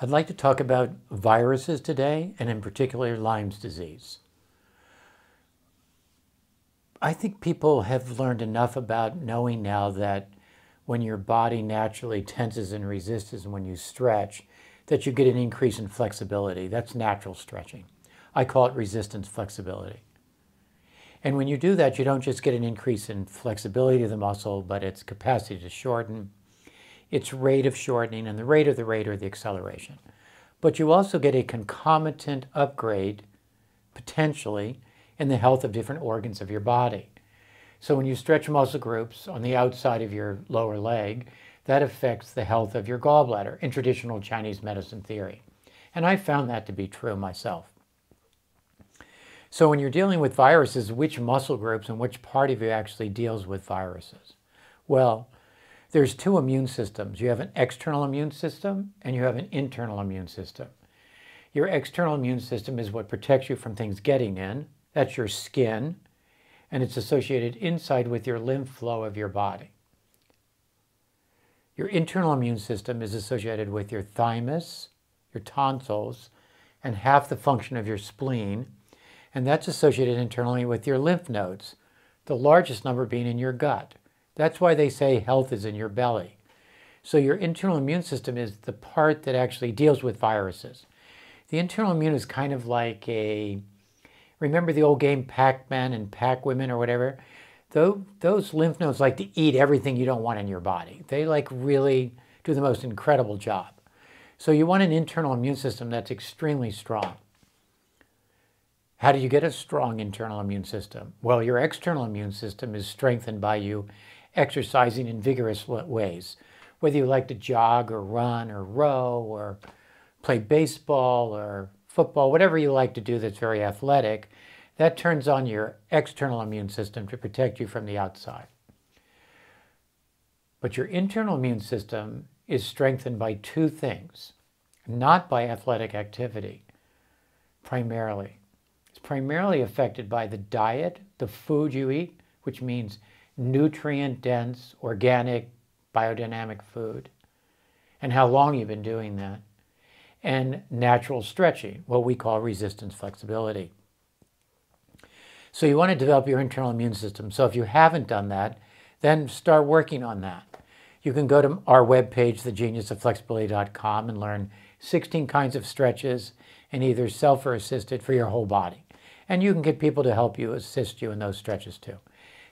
I'd like to talk about viruses today, and in particular Lyme's disease. I think people have learned enough about knowing now that when your body naturally tenses and resists and when you stretch, that you get an increase in flexibility. That's natural stretching. I call it resistance flexibility. And when you do that, you don't just get an increase in flexibility of the muscle, but its capacity to shorten, its rate of shortening, and the rate of the rate or the acceleration. But you also get a concomitant upgrade, potentially, in the health of different organs of your body. So when you stretch muscle groups on the outside of your lower leg, that affects the health of your gallbladder in traditional Chinese medicine theory. And I found that to be true myself. So when you're dealing with viruses, which muscle groups and which part of you actually deals with viruses? Well, there's two immune systems. You have an external immune system and you have an internal immune system. Your external immune system is what protects you from things getting in. That's your skin, and it's associated inside with your lymph flow of your body. Your internal immune system is associated with your thymus, your tonsils, and half the function of your spleen, and that's associated internally with your lymph nodes, the largest number being in your gut. That's why they say health is in your belly. So your internal immune system is the part that actually deals with viruses. The internal immune is kind of like a, remember the old game Pac-Man and Pac-Women or whatever? Those lymph nodes like to eat everything you don't want in your body. They like really do the most incredible job. So you want an internal immune system that's extremely strong. How do you get a strong internal immune system? Well, your external immune system is strengthened by you exercising in vigorous ways. Whether you like to jog or run or row or play baseball or football, whatever you like to do that's very athletic, that turns on your external immune system to protect you from the outside. But your internal immune system is strengthened by two things, not by athletic activity, primarily It's primarily affected by the diet, the food you eat, which means nutrient dense, organic, biodynamic food, and how long you've been doing that, and natural stretching, what we call resistance flexibility. So you want to develop your internal immune system. So if you haven't done that, then start working on that. You can go to our webpage, thegeniusofflexibility.com, and learn 16 kinds of stretches and either self or assisted for your whole body. And you can get people to help you, assist you in those stretches too.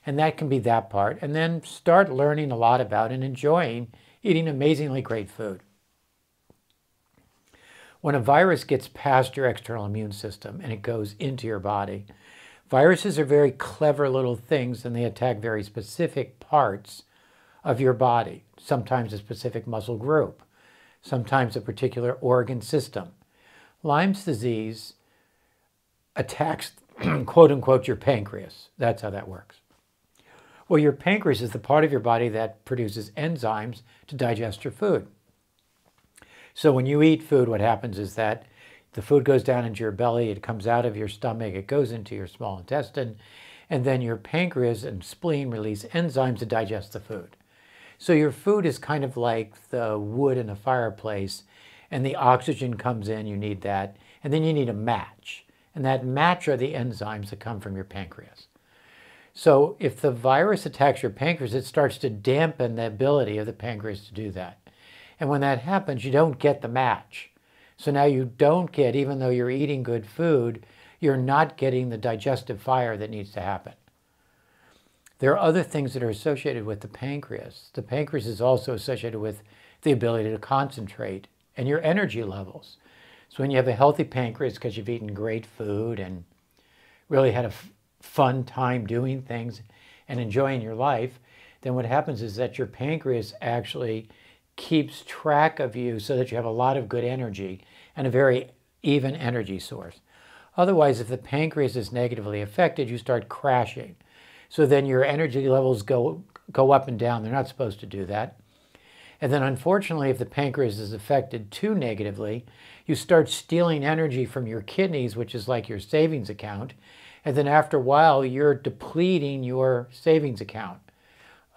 And that can be that part. And then start learning a lot about and enjoying eating amazingly great food. When a virus gets past your external immune system and it goes into your body, viruses are very clever little things and they attack very specific parts of your body, sometimes a specific muscle group, sometimes a particular organ system. Lyme's disease attacks, quote unquote, your pancreas. That's how that works. Well, your pancreas is the part of your body that produces enzymes to digest your food. So when you eat food, what happens is that the food goes down into your belly, it comes out of your stomach, it goes into your small intestine, and then your pancreas and spleen release enzymes to digest the food. So your food is kind of like the wood in a fireplace, and the oxygen comes in, you need that, and then you need a match and that match are the enzymes that come from your pancreas. So if the virus attacks your pancreas, it starts to dampen the ability of the pancreas to do that. And when that happens, you don't get the match. So now you don't get, even though you're eating good food, you're not getting the digestive fire that needs to happen. There are other things that are associated with the pancreas. The pancreas is also associated with the ability to concentrate and your energy levels. So when you have a healthy pancreas because you've eaten great food and really had a fun time doing things and enjoying your life, then what happens is that your pancreas actually keeps track of you so that you have a lot of good energy and a very even energy source. Otherwise, if the pancreas is negatively affected, you start crashing. So then your energy levels go, go up and down. They're not supposed to do that. And then unfortunately, if the pancreas is affected too negatively, you start stealing energy from your kidneys, which is like your savings account. And then after a while, you're depleting your savings account.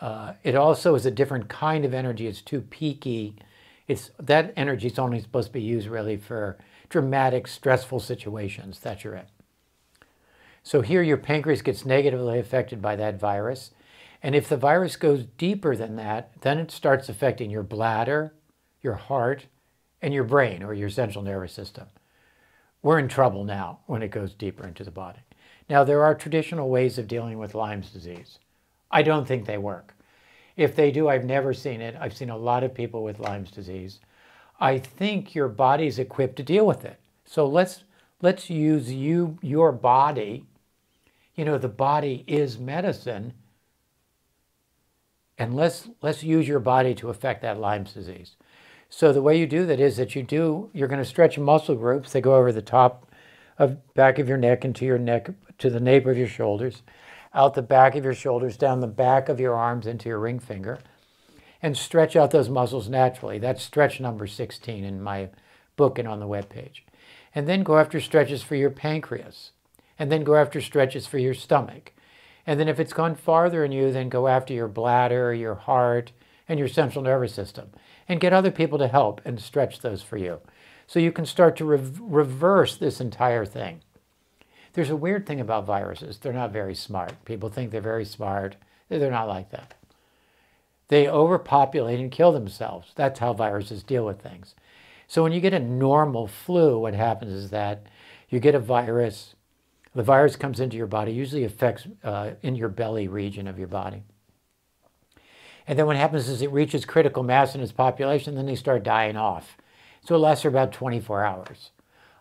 Uh, it also is a different kind of energy. It's too peaky It's that energy is only supposed to be used really for dramatic, stressful situations that you're in. So here your pancreas gets negatively affected by that virus. And if the virus goes deeper than that, then it starts affecting your bladder, your heart, and your brain or your central nervous system. We're in trouble now when it goes deeper into the body. Now, there are traditional ways of dealing with Lyme's disease. I don't think they work. If they do, I've never seen it. I've seen a lot of people with Lyme's disease. I think your body's equipped to deal with it. So let's let's use you your body. You know, the body is medicine. And let's let's use your body to affect that Lyme's disease. So the way you do that is that you do you're going to stretch muscle groups. They go over the top of back of your neck into your neck to the nape of your shoulders out the back of your shoulders, down the back of your arms into your ring finger, and stretch out those muscles naturally. That's stretch number 16 in my book and on the web page. And then go after stretches for your pancreas. And then go after stretches for your stomach. And then if it's gone farther in you, then go after your bladder, your heart, and your central nervous system. And get other people to help and stretch those for you. So you can start to re reverse this entire thing. There's a weird thing about viruses. They're not very smart. People think they're very smart. They're not like that. They overpopulate and kill themselves. That's how viruses deal with things. So when you get a normal flu, what happens is that you get a virus. The virus comes into your body, usually affects uh, in your belly region of your body. And then what happens is it reaches critical mass in its population, then they start dying off. So it lasts for about 24 hours.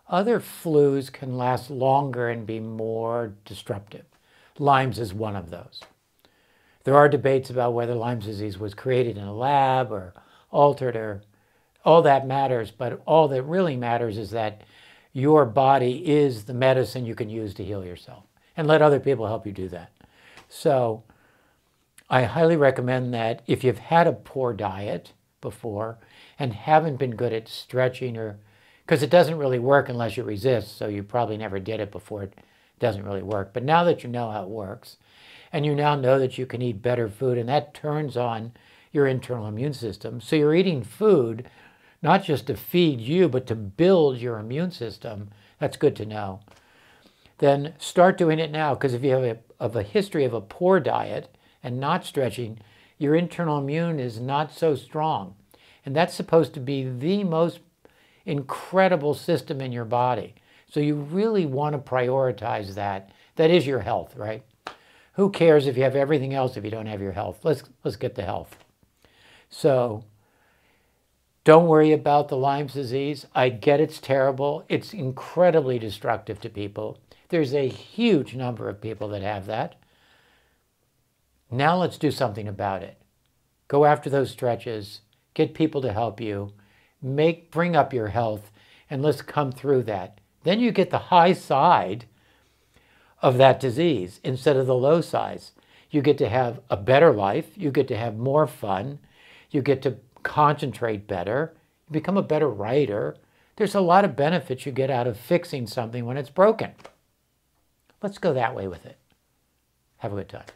Other flus can last longer and be more disruptive. Lyme's is one of those. There are debates about whether Lyme's disease was created in a lab or altered or all that matters, but all that really matters is that your body is the medicine you can use to heal yourself and let other people help you do that. So I highly recommend that if you've had a poor diet before and haven't been good at stretching or because it doesn't really work unless you resist. So you probably never did it before it doesn't really work. But now that you know how it works, and you now know that you can eat better food, and that turns on your internal immune system. So you're eating food not just to feed you, but to build your immune system. That's good to know. Then start doing it now, because if you have a, of a history of a poor diet and not stretching, your internal immune is not so strong. And that's supposed to be the most incredible system in your body. So you really want to prioritize that. That is your health, right? Who cares if you have everything else if you don't have your health? Let's let's get the health. So don't worry about the Lyme's disease. I get it's terrible. It's incredibly destructive to people. There's a huge number of people that have that. Now let's do something about it. Go after those stretches. Get people to help you make bring up your health and let's come through that. Then you get the high side of that disease instead of the low sides. You get to have a better life, you get to have more fun, you get to concentrate better, you become a better writer. There's a lot of benefits you get out of fixing something when it's broken. Let's go that way with it. Have a good time.